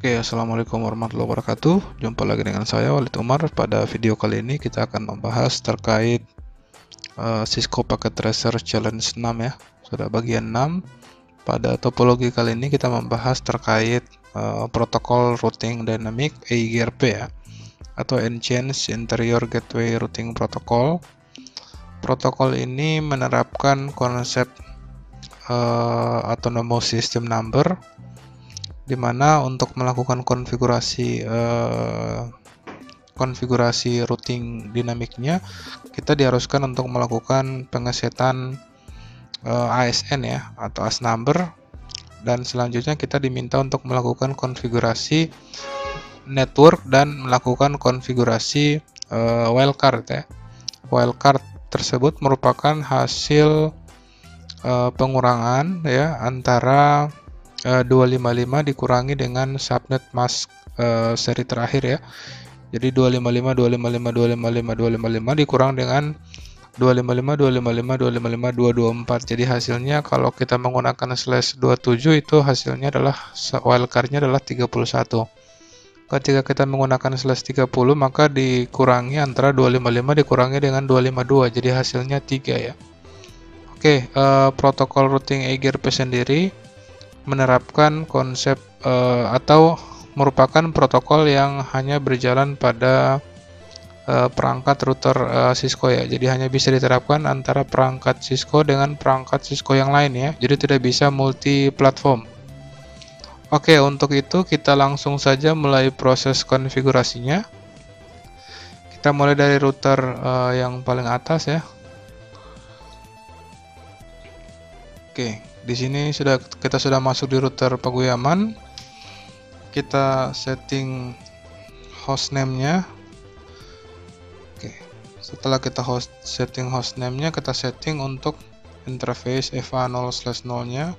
Oke, Assalamualaikum warahmatullahi wabarakatuh. Jumpa lagi dengan saya Walid Umar. Pada video kali ini kita akan membahas terkait uh, Cisco Packet Tracer Challenge 6 ya. Sudah bagian 6. Pada topologi kali ini kita membahas terkait uh, protokol routing dynamic EIGRP ya atau Exchange Interior Gateway Routing Protocol. Protokol ini menerapkan konsep uh, autonomous system number di mana untuk melakukan konfigurasi uh, konfigurasi routing dinamiknya kita diharuskan untuk melakukan pengesetan uh, eh, ASN ya atau AS number dan selanjutnya kita diminta untuk melakukan konfigurasi network dan melakukan konfigurasi uh, wildcard ya. Wildcard tersebut merupakan hasil uh, pengurangan ya antara uh, 255 dikurangi dengan subnet mask uh, seri terakhir ya. Jadi 255 255 255 255 dikurang dengan 255 255 255 224. Jadi hasilnya kalau kita menggunakan slash 27 itu hasilnya adalah wildcardnya adalah 31. Ketika kita menggunakan slash 30 maka dikurangi antara 255 dikurangi dengan 252 jadi hasilnya 3 ya. Oke, uh, protokol routing EGRP sendiri menerapkan konsep uh, atau merupakan protokol yang hanya berjalan pada uh, perangkat router uh, Cisco ya. Jadi hanya bisa diterapkan antara perangkat Cisco dengan perangkat Cisco yang lain ya. Jadi tidak bisa multi platform. Oke, untuk itu kita langsung saja mulai proses konfigurasinya. Kita mulai dari router uh, yang paling atas ya. Oke, di sini sudah kita sudah masuk di router Paguyaman. Kita setting hostname-nya. Oke. Setelah kita host setting hostname-nya, kita setting untuk interface FA0/0-nya.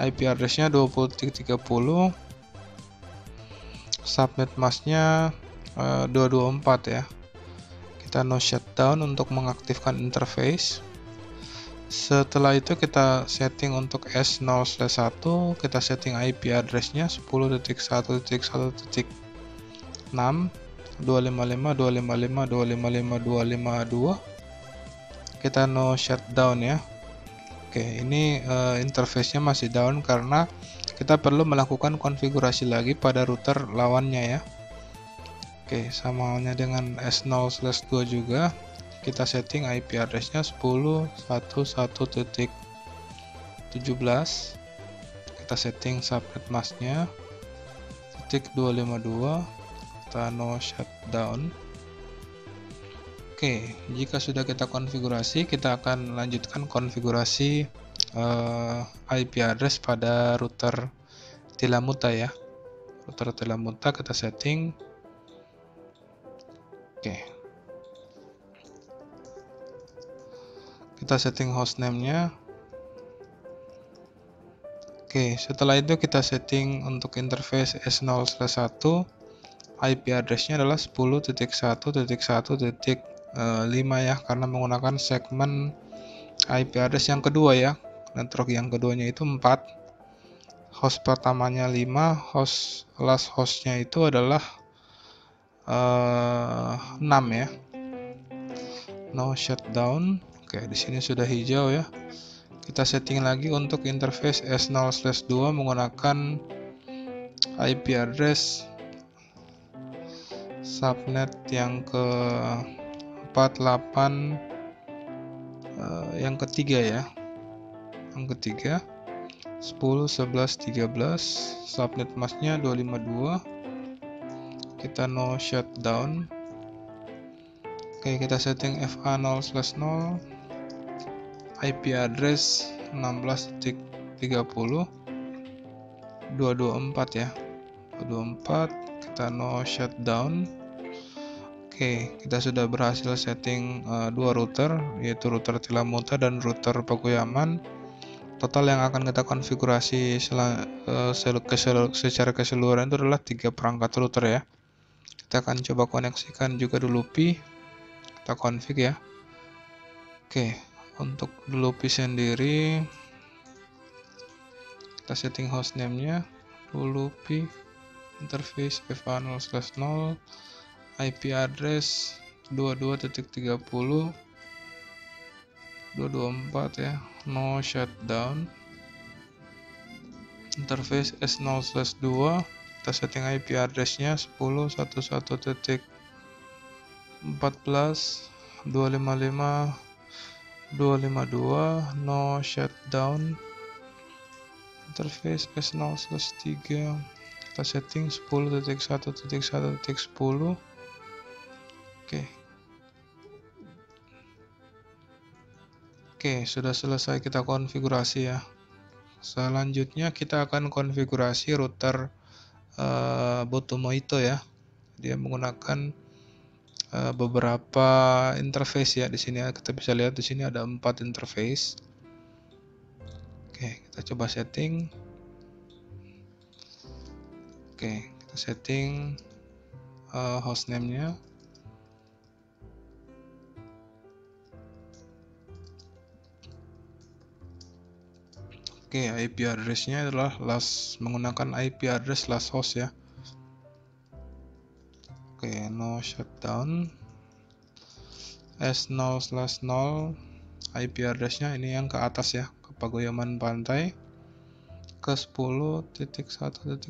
IP address-nya 20.30. Subnet mask-nya uh, 224 ya. Kita no shutdown untuk mengaktifkan interface. Setelah itu kita setting untuk S0/1, kita setting IP address-nya 10.1.1.6 255.255.255.252 kita no shutdown ya. Oke ini uh, interface-nya masih down karena kita perlu melakukan konfigurasi lagi pada router lawannya ya. Oke sama halnya dengan S0/2 juga kita setting IP address-nya 10.1.1.17 kita setting subnet mask-nya titik 252 kita no shutdown Oke, jika sudah kita konfigurasi, kita akan lanjutkan konfigurasi uh, eh, IP address pada router Tilamuta ya. Router Tilamuta kita setting. Oke, kita setting hostname-nya Oke, setelah itu kita setting untuk interface S0/1 IP address-nya adalah 10.1.1.5 ya karena menggunakan segmen IP address yang kedua ya. Network yang keduanya itu 4. Host pertamanya 5, host last hostnya itu adalah uh, eh, 6 ya. No shutdown. Oke, di sini sudah hijau ya. Kita setting lagi untuk interface S0/2 menggunakan IP address subnet yang ke 48 uh, yang ketiga ya. Yang ketiga 10 11 13 subnet masknya 252 kita no shutdown Oke, kita setting FA0/0 IP address 16.30 224 ya. 224 kita no shutdown. Oke kita sudah berhasil setting uh, dua router yaitu router Tilamuta dan router Pakuyaman. Total yang akan kita konfigurasi uh, secara keseluruhan itu adalah tiga perangkat router ya. Kita akan coba koneksikan juga dulu Pi kita config ya. Oke untuk Lupi sendiri kita setting hostname nya Lupi interface FA0 slash 0 IP address 22.30 224 ya no shutdown. Interface S0 slash 2 kita setting IP addressnya 10.11.14 255 252 no shutdown. Interface S0 slash 3 kita setting 10.1.1.10 oke. Oke sudah selesai kita konfigurasi ya. Selanjutnya kita akan konfigurasi router uh, Botomo itu ya. Dia menggunakan beberapa interface ya di sini ya. kita bisa lihat di sini ada empat interface Oke, kita coba setting. Oke, kita setting uh, hostname-nya. Oke, IP address-nya adalah last menggunakan IP address last host ya. Oke, no shutdown. S0 slash 0 IP address-nya ini yang ke atas ya Pagoyaman Pantai. Ke 10.1.1.21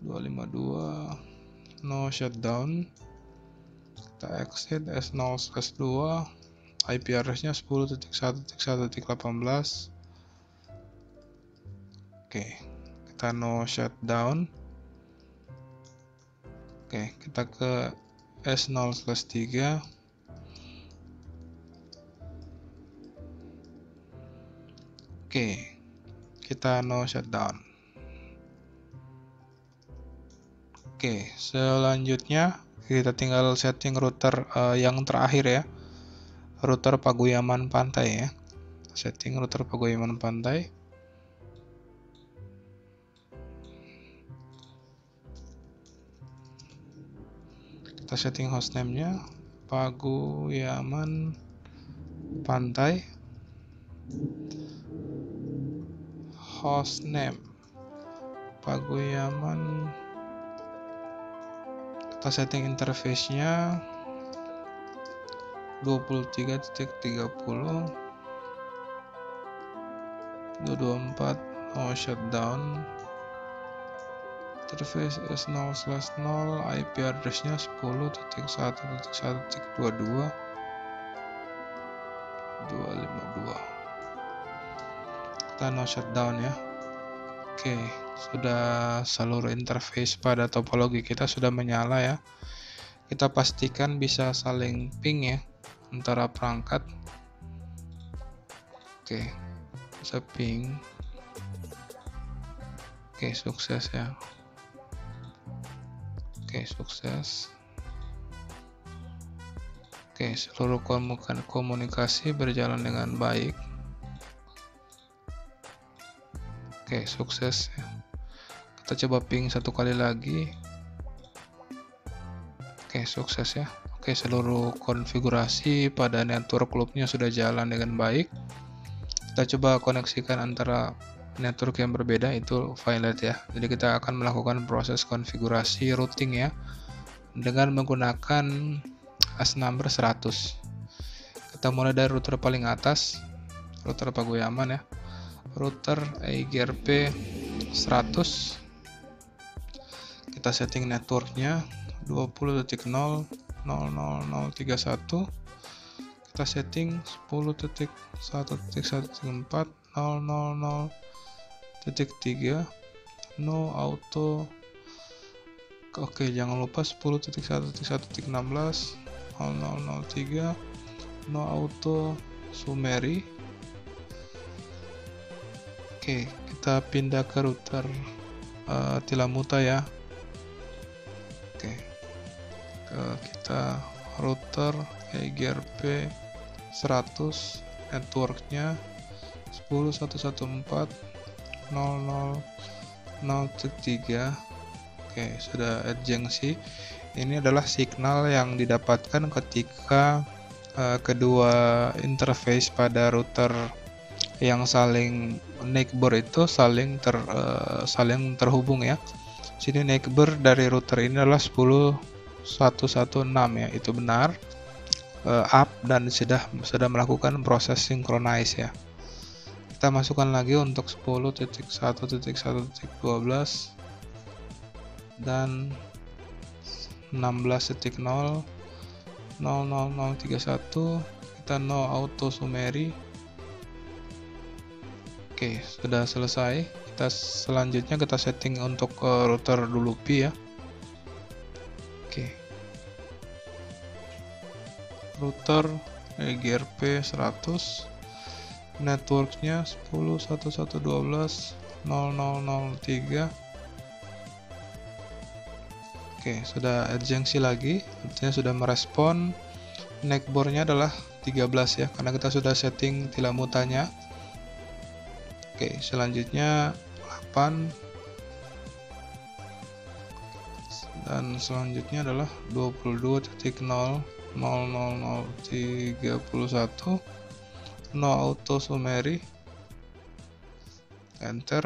252 no shutdown. Kita exit S0 2 IP address-nya 10.1.1.18 oke kita no shutdown oke kita ke S0 3 Oke, kita no shutdown. Oke, selanjutnya kita tinggal setting router uh, yang terakhir ya. Router Paguyaman Pantai ya. Setting router Paguyaman Pantai. Kita setting hostname-nya Paguyaman Pantai. Hostname Paguyaman. Kita setting interface-nya 23.30 224 no shutdown interface S0 slash 0 IP address-nya 10.1.1.22 252 kita no shutdown ya. Oke sudah seluruh interface pada topologi kita sudah menyala ya. Kita pastikan bisa saling ping ya antara perangkat. Oke bisa ping. Oke sukses ya oke sukses oke seluruh komunikasi berjalan dengan baik Oke, sukses. Kita coba ping satu kali lagi. Oke, sukses ya. Oke, seluruh konfigurasi pada network klubnya sudah jalan dengan baik. Kita coba koneksikan antara network yang berbeda itu violet ya. Jadi kita akan melakukan proses konfigurasi routing ya dengan menggunakan as number 100. Kita mulai dari router paling atas, router Pagoyaman ya router EIGRP 100 kita setting networknya 20.0.00031 kita setting 10.1.1.4 000.3 no auto oke jangan lupa 10.1.1.16 0003 no auto sumeri Oke, kita pindah ke router uh, Tilamuta ya. Oke. Ke kita router EGRP 100 networknya 10.114.00.03 Oke, sudah adjunksi. Ini adalah signal yang didapatkan ketika uh, kedua interface pada router yang saling neighbor itu saling ter uh, saling terhubung ya. Sini neighbor dari router ini adalah 10116 ya, itu benar. Uh, up dan sudah sudah melakukan proses synchronize ya. Kita masukkan lagi untuk 10.1.1.12 dan 16.0 00031 kita no auto summary. Oke sudah selesai. Kita selanjutnya kita setting untuk uh, router dulu P ya. Oke. Router EGRP 100 networknya 10 1112 0003 Oke, sudah adjunksi lagi, artinya sudah merespon. Neckbornya adalah 13 ya, karena kita sudah setting tilam mutanya. Oke, selanjutnya 8 dan selanjutnya adalah 22.0000031 no auto summary enter.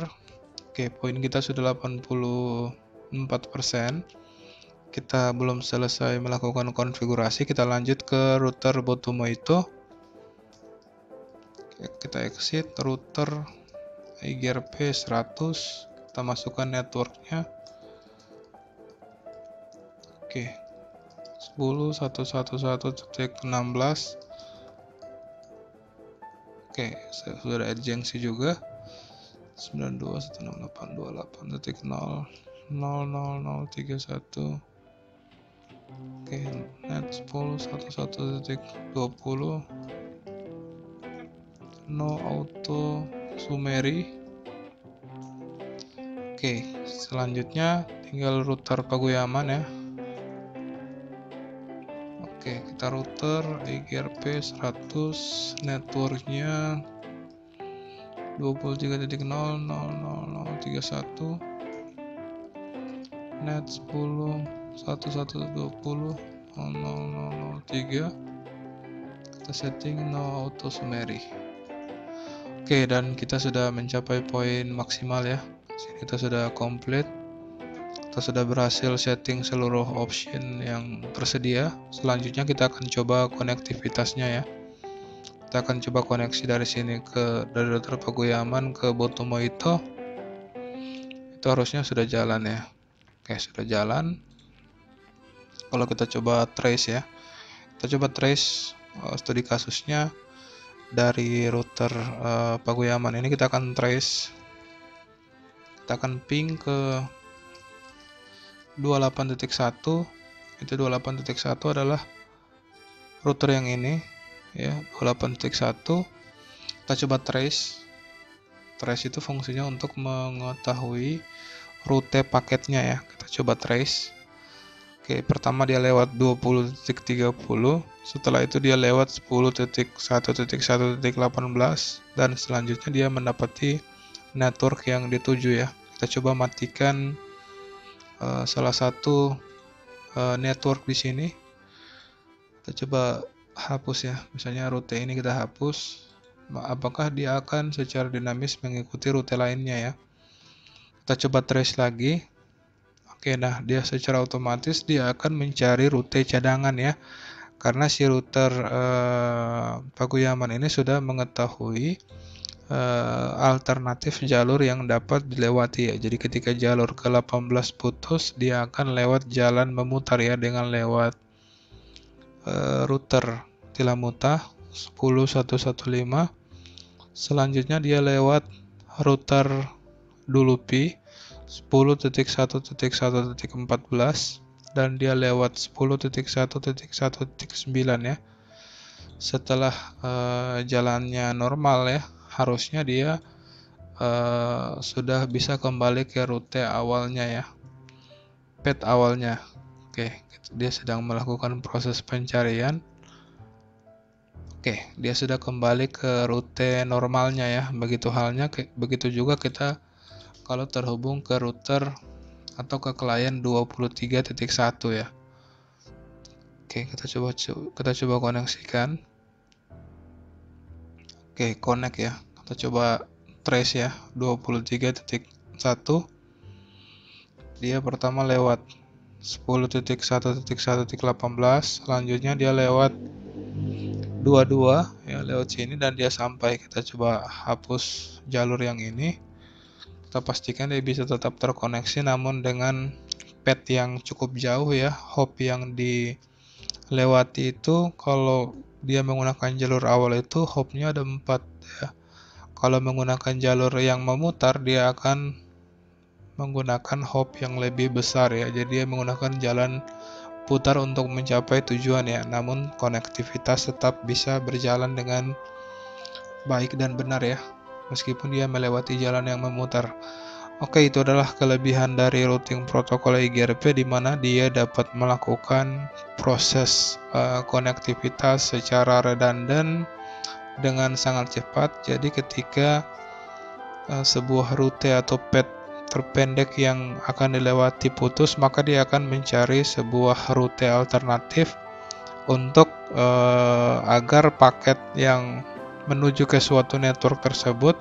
Oke poin kita sudah 84% kita belum selesai melakukan konfigurasi. Kita lanjut ke router Botumo itu. Kita exit router IGRP 100 kita masukkan networknya. Oke 10.111.16 oke sudah adjunksi juga. 92.168.28.0 00031 Oke, net 10 11 detik 20 no auto summary. Oke, selanjutnya tinggal router Paguyaman ya. Oke, kita router IGRP 100 networknya 23.00031 net 10 1120 0003 kita setting no auto summary oke dan kita sudah mencapai poin maksimal ya. Kita sudah komplit kita sudah berhasil setting seluruh option yang tersedia selanjutnya kita akan coba konektivitasnya ya. Kita akan coba koneksi dari sini ke dari router Paguyaman ke Botomo itu itu harusnya sudah jalan ya. Oke sudah jalan. Kalau kita coba trace ya. Kita coba trace uh, studi kasusnya dari router uh, Paguyaman ini kita akan trace. Kita akan ping ke 28.1 itu 28.1 adalah router yang ini ya 28.1 kita coba trace. Trace itu fungsinya untuk mengetahui rute paketnya ya. Kita coba trace. Oke, pertama dia lewat 20.30, setelah itu dia lewat 10.1.1.18 dan selanjutnya dia mendapati network yang dituju ya. Kita coba matikan uh, salah satu uh, network di sini. Kita coba hapus ya. Misalnya rute ini kita hapus. Apakah dia akan secara dinamis mengikuti rute lainnya ya? Kita coba trace lagi Oke, nah dia secara otomatis dia akan mencari rute cadangan ya. Karena si router eh, ini sudah mengetahui eh, alternatif jalur yang dapat dilewati ya. Jadi ketika jalur ke-18 putus, dia akan lewat jalan memutar ya dengan lewat eh, router Tilamuta 10115. Selanjutnya dia lewat router Dulupi 10.1.1.14 dan dia lewat 10.1.1.9 ya. Setelah uh, jalannya normal ya, harusnya dia uh, sudah bisa kembali ke rute awalnya ya. Pet awalnya. Oke, dia sedang melakukan proses pencarian. Oke, dia sudah kembali ke rute normalnya ya. Begitu halnya begitu juga kita kalau terhubung ke router atau ke klien 23.1 ya. Oke, kita coba kita coba koneksikan. Oke, connect ya. Kita coba trace ya 23.1 dia pertama lewat 10.1.1.18 selanjutnya dia lewat 22 ya lewat sini dan dia sampai. Kita coba hapus jalur yang ini. Kita pastikan dia bisa tetap terkoneksi namun dengan pet yang cukup jauh ya hop yang dilewati itu kalau dia menggunakan jalur awal itu hopnya ada 4 ya kalau menggunakan jalur yang memutar dia akan menggunakan hop yang lebih besar ya. Jadi dia menggunakan jalan putar untuk mencapai tujuan ya. Namun konektivitas tetap bisa berjalan dengan baik dan benar ya. Meskipun dia melewati jalan yang memutar. Oke, itu adalah kelebihan dari routing protokol IGRP di mana dia dapat melakukan proses uh, konektivitas secara redundant dengan sangat cepat. Jadi ketika uh, sebuah rute atau pet terpendek yang akan dilewati putus, maka dia akan mencari sebuah rute alternatif untuk uh, agar paket yang menuju ke suatu network tersebut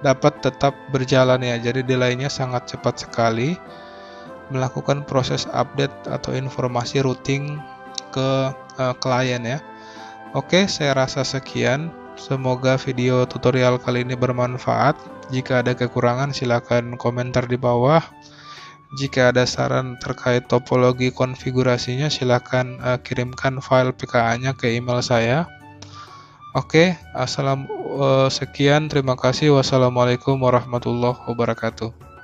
dapat tetap berjalan ya. Jadi delaynya sangat cepat sekali melakukan proses update atau informasi routing ke uh, klien ya. Oke, saya rasa sekian. Semoga video tutorial kali ini bermanfaat. Jika ada kekurangan silakan komentar di bawah. Jika ada saran terkait topologi konfigurasinya silakan uh, kirimkan file PKA-nya ke email saya. Oke, assalam uh, sekian terima kasih. Wassalamualaikum warahmatullahi wabarakatuh.